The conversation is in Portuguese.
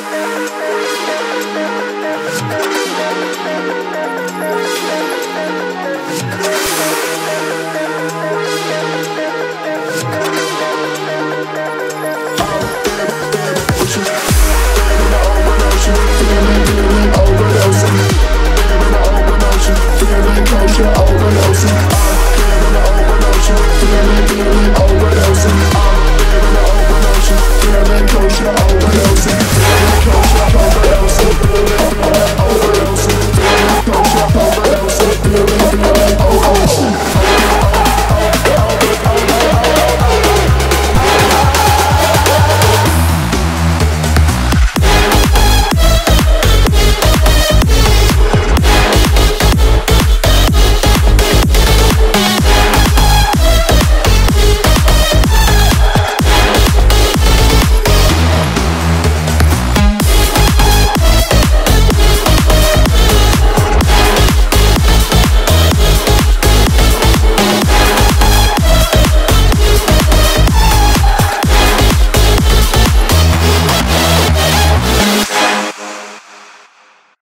Música